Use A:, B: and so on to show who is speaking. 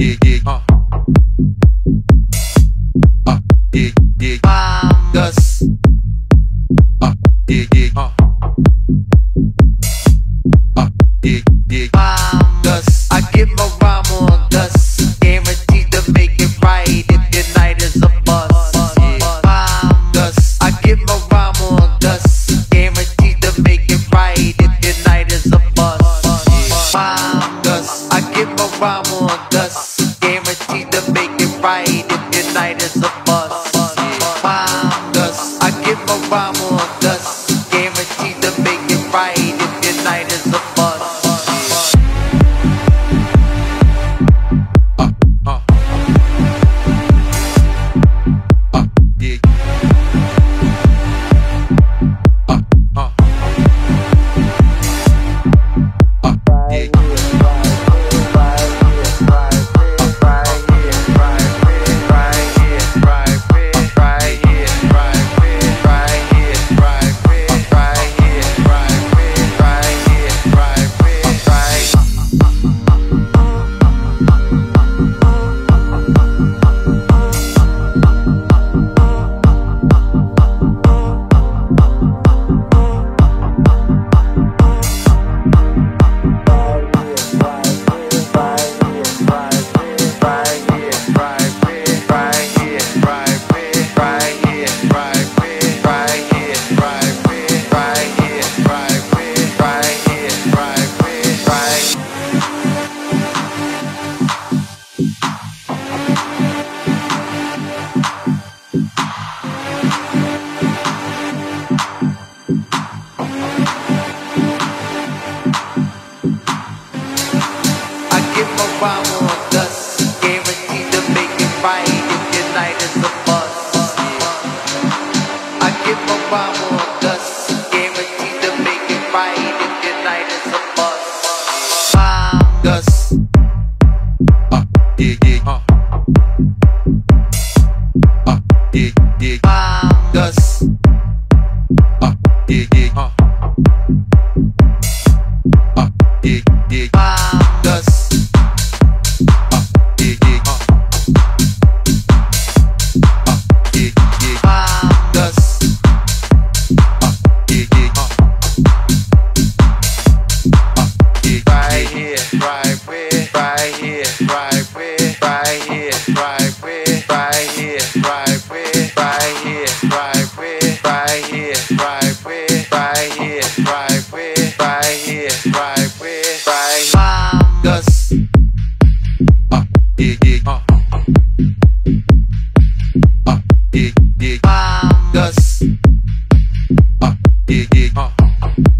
A: Guaranteed to make right if your night is a bust. Find us. yeah, yeah, uh.